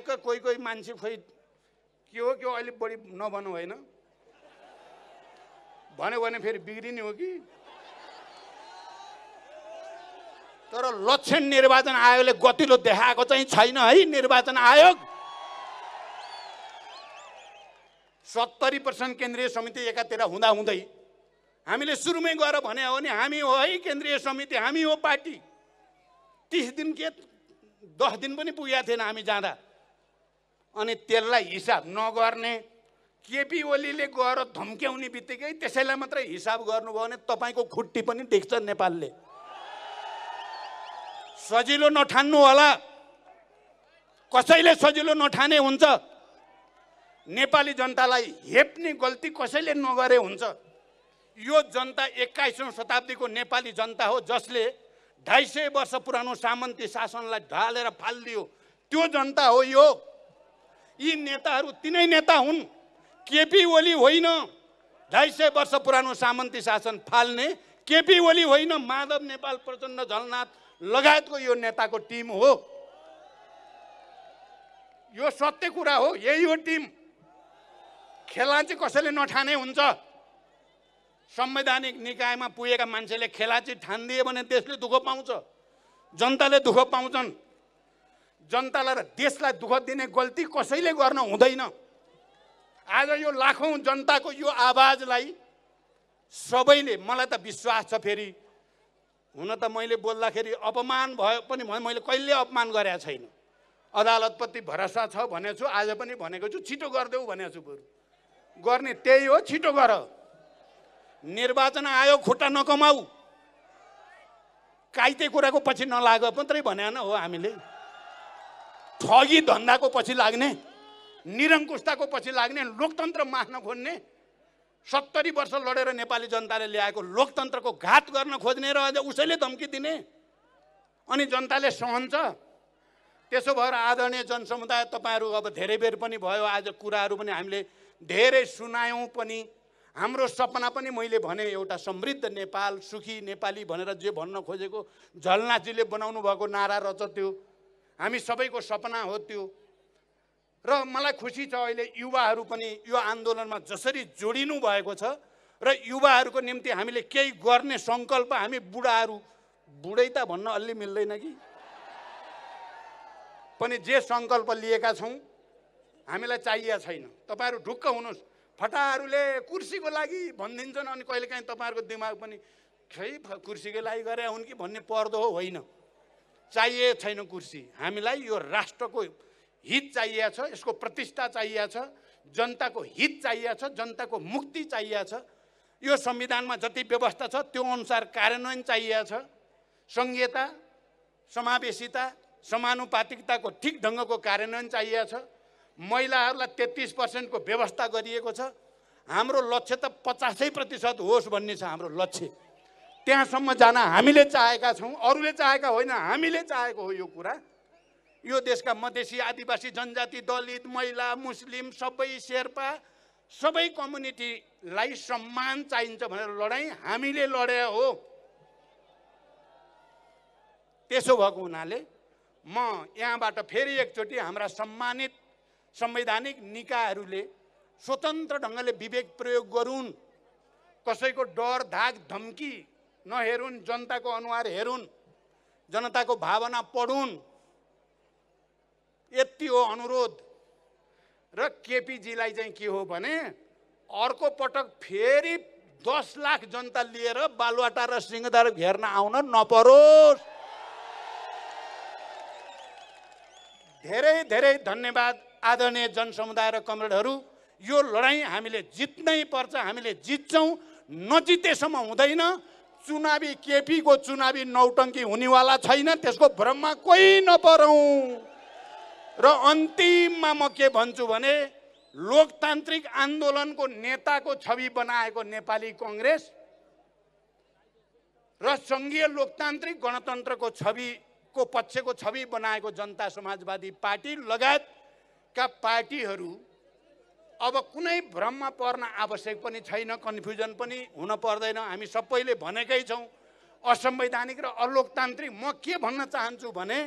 बाहेक कोही कोही मान्छे खोइ के हो के हो अलिक बढी नभनु होइन। भन्यो भने फेरि बिग्रिने हो कि? तर लक्षण निर्वाचन आयोगले गतिलो देखाएको चाहिँ छैन है निर्वाचन आयोग। सत्तरी पर्सेन्ट केन्द्रीय समिति एकातिर हुँदा हुँदै हामीले सुरुमै गएर भने हो भने हामी हो है केन्द्रीय समिति हामी हो पार्टी। तिस दिन के दस दिन पनि पुगेको थिएन हामी जाँदा। अनि त्यसलाई हिसाब नगर्ने। केपी ओलीले गएर धम्क्याउने बित्तिकै त्यसैलाई मात्रै हिसाब गर्नुभयो भने तपाईँको खुट्टी पनि देख्छ नेपालले। सजिलो नठान्नु होला। कसैले सजिलो नठाने हुन्छ। नेपाली जनतालाई हेप्ने गल्ती कसैले नगरे हुन्छ। यो जनता एक्काइसौँ शताब्दीको नेपाली जनता हो जसले ढाई सय वर्ष पुरानो सामन्ती शासनलाई ढालेर फालिदियो। त्यो जनता हो यो। यी नेताहरू तिनै नेता हुन्। केपी ओली होइन ढाई सय वर्ष पुरानो सामन्ती शासन फाल्ने केपी ओली होइन माधव नेपाल प्रचण्ड झलनाथ लगायतको यो नेताको टिम हो। यो सत्य कुरा हो यही हो टिम। खेला चाहिँ कसैले नठाने हुन्छ। संवैधानिक निकायमा पुगेका मान्छेले खेलाची ठानिदियो भने देशले दुःख पाउँछ। जनताले दुःख पाउँछन्। जनतालाई र देशलाई दुःख दिने गल्ती कसैले गर्न हुँदैन। आज यो लाखौँ जनताको यो आवाजलाई सबैले मलाई त विश्वास छ फेरि। हुन त मैले बोल्दाखेरि अपमान भयो पनि भयो मैले कहिले अपमान गरेका छैन। अदालतप्रति भरोसा छ भनेको छु आज पनि भनेको छु छिटो गरिदेऊ भनेको छु बरु। गर्ने त्यही हो छिटो गर। निर्वाचन आयोग खुट्टा नकमाऊ। काइते कुराको पछि नलाग मात्रै भने हो हामीले। ठगी धन्दाको पछि लाग्ने निरङ्कुशताको पछि लाग्ने लोकतन्त्र मास्न खोज्ने सत्तरी वर्ष लडेर नेपाली जनताले ल्याएको लोकतन्त्रको घात गर्न खोज्ने र अझ उसैले धम्की दिने अनि जनताले सहन्छ। त्यसो भएर आदरणीय जनसमुदाय तपाईँहरू अब धेरै बेर पनि भयो आज कुराहरू पनि हामीले धेरै सुनायौँ पनि। हाम्रो सपना पनि मैले भने एउटा समृद्ध नेपाल सुखी नेपाली भनेर जे भन्न खोजेको झलनाथजीले बनाउनु भएको नारा रहेछ त्यो। हामी सबैको सपना हो त्यो। र मलाई खुसी छ अहिले युवाहरू पनि यो आन्दोलनमा जसरी जोडिनु भएको छ र युवाहरूको निम्ति हामीले केही गर्ने सङ्कल्प हामी बुढाहरू बुढै त भन्न अलि मिल्दैन कि? पनि जे सङ्कल्प लिएका छौँ हामीलाई चाहिएको छैन। तपाईँहरू ढुक्क हुनुहोस्। फटाहरूले कुर्सीको लागि भनिदिन्छन् अनि कहिलेकाहीँ तपाईँहरूको दिमाग पनि खै कुर्सीको लागि गरे हुन् कि? भन्ने पर्दो हो होइन। चाहिएको छैन कुर्सी। हामीलाई यो राष्ट्रको हित चाहिएको छ यसको प्रतिष्ठा चाहिएको छ जनताको हित चाहिएको छ जनताको मुक्ति चाहिएको छ। यो संविधानमा जति व्यवस्था छ त्यो अनुसार कार्यान्वयन चाहिएको छ। सङ्घीयता समावेशिता समानुपातिकताको ठिक ढङ्गको कार्यान्वयन चाहिएको छ। महिलाहरूलाई तेत्तिस पर्सेन्टको व्यवस्था गरिएको छ। हाम्रो लक्ष्य त पचासै प्रतिशत होस् भन्ने छ हाम्रो लक्ष्य। त्यहाँसम्म जान हामीले चाहेका छौँ अरूले चाहेका होइन हामीले चाहेको हो यो कुरा। यो देशका मधेसी आदिवासी जनजाति दलित महिला मुस्लिम सबै शेर्पा सबै कम्युनिटीलाई सम्मान चाहिन्छ भनेर लडाइँ। हामीले लडे हो। त्यसो भएको हुनाले म यहाँबाट फेरि एकचोटि हाम्रा सम्मानित संवैधानिक निकायहरूले स्वतन्त्र ढङ्गले विवेक प्रयोग गरून्। कसैको डर धाक धम्की नहेरुन् जनताको अनुहार हेरुन् जनताको भावना पढुन्। यति हो अनुरोध। र केपिजीलाई चाहिँ के हो भने अर्को पटक फेरि दस लाख जनता लिएर बालुवाटा र सिंहदार घेर्न आउन नपरोस्। धेरै धेरै धन्यवाद आदरणीय जनसमुदाय र कमरेडहरू। यो लडाइँ हामीले जित्नै पर्छ हामीले जित्छौँ नजितेसम्म हुँदैन। चुनावी केपीको चुनावी नौटङ्की हुनेवाला छैन त्यसको भ्रममा कोही नपरौँ। र अन्तिममा म के भन्छु भने लोकतान्त्रिक आन्दोलनको नेताको छवि बनाएको नेपाली कङ्ग्रेस र सङ्घीय लोकतान्त्रिक गणतन्त्रको छविको पक्षको छवि बनाएको जनता समाजवादी पार्टी लगायतका पार्टीहरू अब कुनै भ्रममा पर्न आवश्यक पनि छैन कन्फ्युजन पनि हुन पर्दैन। हामी सबैले भनेकै छौँ असंवैधानिक र अलोकतान्त्रिक। म के भन्न चाहन्छु भने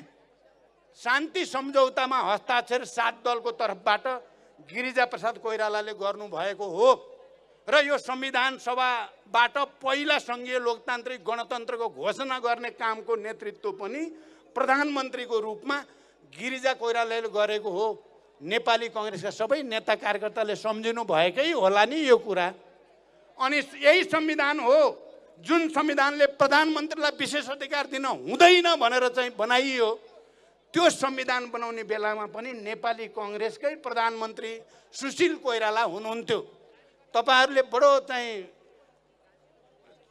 शान्ति सम्झौतामा हस्ताक्षर सात दलको तर्फबाट गिरिजा प्रसाद कोइरालाले गर्नुभएको हो र यो संविधान सभाबाट पहिला सङ्घीय लोकतान्त्रिक गणतन्त्रको घोषणा गर्ने कामको नेतृत्व पनि प्रधानमन्त्रीको रूपमा गिरिजा कोइरालाले गरेको हो। नेपाली कङ्ग्रेसका सबै नेता कार्यकर्ताले सम्झिनु भएकै होला नि यो कुरा। अनि यही संविधान हो जुन संविधानले प्रधानमन्त्रीलाई विशेष अधिकार दिन हुँदैन भनेर चाहिँ बनाइयो त्यो संविधान बनाउने बेलामा पनि नेपाली कङ्ग्रेसकै प्रधानमन्त्री सुशील कोइराला हुनुहुन्थ्यो। तपाईँहरूले बडो चाहिँ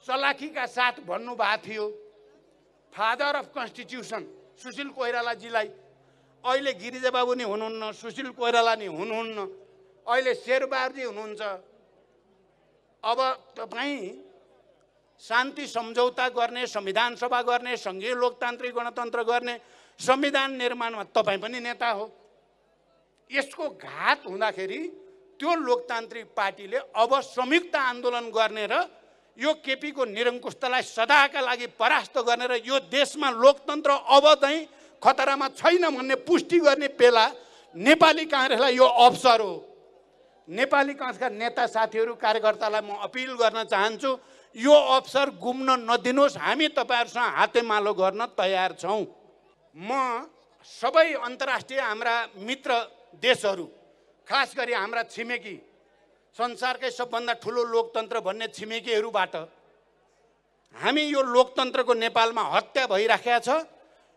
चलाखीका साथ भन्नुभएको थियो। फादर अफ कन्स्टिट्युसन सुशील कोइरालाजीलाई अहिले गिरिजाबाबु नि हुनुहुन्न सुशील कोइराला नि हुनुहुन्न अहिले शेरबहादुरजी हुनुहुन्छ। अब तपाईँ शान्ति सम्झौता गर्ने संविधान सभा गर्ने सङ्घीय लोकतान्त्रिक गणतन्त्र गर्ने संविधान निर्माणमा तपाईँ पनि नेता हो। यसको घात हुँदाखेरि त्यो लोकतान्त्रिक पार्टीले अब संयुक्त आन्दोलन गर्ने र यो केपीको निरङ्कुशतालाई सदाका लागि परास्त गर्ने र यो देशमा लोकतन्त्र अब चाहिँ खतरामा छैन भन्ने पुष्टि गर्ने बेला नेपाली काङ्ग्रेसलाई यो अवसर हो। नेपाली काङ्ग्रेसका नेता साथीहरू कार्यकर्तालाई म अपिल गर्न चाहन्छु यो अवसर गुम्न नदिनुहोस्। हामी तपाईँहरूसँग हातेमालो गर्न तयार छौँ। म सबै अन्तर्राष्ट्रिय हाम्रा मित्र देशहरू खास गरी हाम्रा छिमेकी संसारकै सबभन्दा ठुलो लोकतन्त्र भन्ने छिमेकीहरूबाट हामी यो लोकतन्त्रको नेपालमा हत्या भइराखेका छ।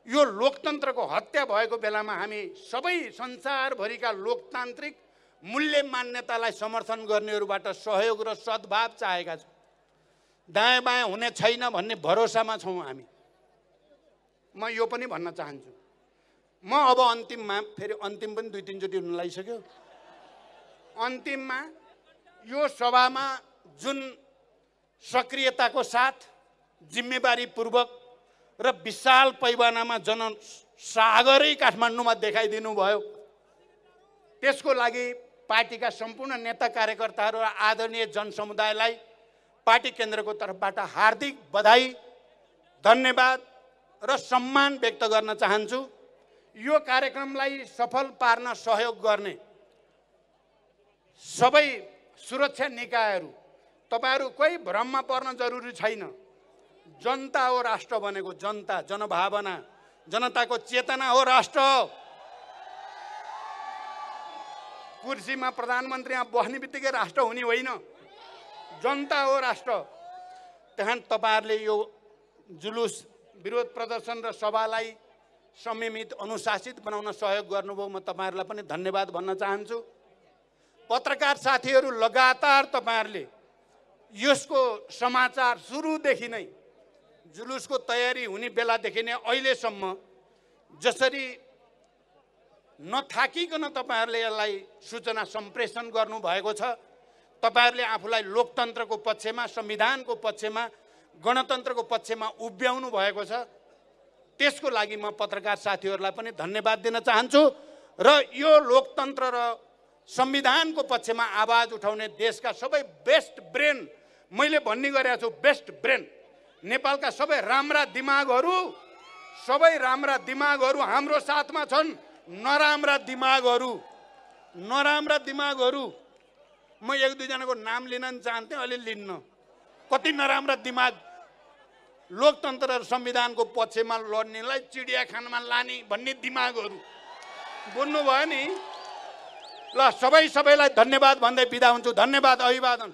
यो लोकतन्त्रको हत्या भएको बेलामा हामी सबै संसारभरिका लोकतान्त्रिक मूल्य मान्यतालाई समर्थन गर्नेहरूबाट सहयोग र सद्भाव चाहेका छौँ। दायाँ बायाँ हुने छैन भन्ने भरोसामा छौँ हामी। म यो पनि भन्न चाहन्छु। म अब अन्तिममा फेरि अन्तिम पनि दुई तिनचोटि हुन लागिसक्यो। अन्तिममा यो सभामा जुन सक्रियताको साथ जिम्मेवारीपूर्वक र विशाल पैमानामा जनसागरै काठमाडौँमा देखाइदिनु भयो त्यसको लागि पार्टीका सम्पूर्ण नेता कार्यकर्ताहरू र आदरणीय जनसमुदायलाई पार्टी केन्द्रको तर्फबाट हार्दिक बधाई धन्यवाद र सम्मान व्यक्त गर्न चाहन्छु। यो कार्यक्रमलाई सफल पार्न सहयोग गर्ने सबै सुरक्षा निकायहरू तपाईँहरू कोही भ्रममा पर्न जरुरी छैन। जनता हो राष्ट्र भनेको जनता जनभावना जनताको चेतना हो राष्ट्र। कुर्सीमा प्रधानमन्त्री बस्ने बित्तिकै राष्ट्र हुने होइन। जनता हो राष्ट्र। त्यहाँ तपाईँहरूले यो जुलुस विरोध प्रदर्शन र सभालाई संयमित अनुशासित बनाउन सहयोग गर्नुभयो म तपाईँहरूलाई पनि धन्यवाद भन्न चाहन्छु। पत्रकार साथीहरू लगातार तपाईँहरूले यसको समाचार सुरुदेखि नै जुलुसको तयारी हुने बेलादेखि नै अहिलेसम्म जसरी नथाकिकन तपाईँहरूले यसलाई सूचना सम्प्रेषण गर्नुभएको छ तपाईँहरूले आफूलाई लोकतन्त्रको पक्षमा संविधानको पक्षमा गणतन्त्रको पक्षमा उभ्याउनु भएको छ। त्यसको लागि म पत्रकार साथीहरूलाई पनि धन्यवाद दिन चाहन्छु र यो लोकतन्त्र र संविधानको पक्षमा आवाज उठाउने देशका सबै बेस्ट ब्रेन मैले भन्ने गरेको छु बेस्ट ब्रेन। नेपालका सबै राम्रा दिमागहरू सबै राम्रा दिमागहरू हाम्रो साथमा छन्। नराम्रा दिमागहरू नराम्रा दिमागहरू। म एक दुईजनाको नाम लिन चाहन्थेँ अहिले लिन्न। कति नराम्रा दिमाग। लोकतन्त्र र संविधानको पक्षमा लड्नेलाई चिडियाखानामा लाने भन्ने दिमागहरू। बुझ्नुभयो नि? ल सबै सबैलाई धन्यवाद भन्दै बिदा हुन्छु। धन्यवाद अभिवादन।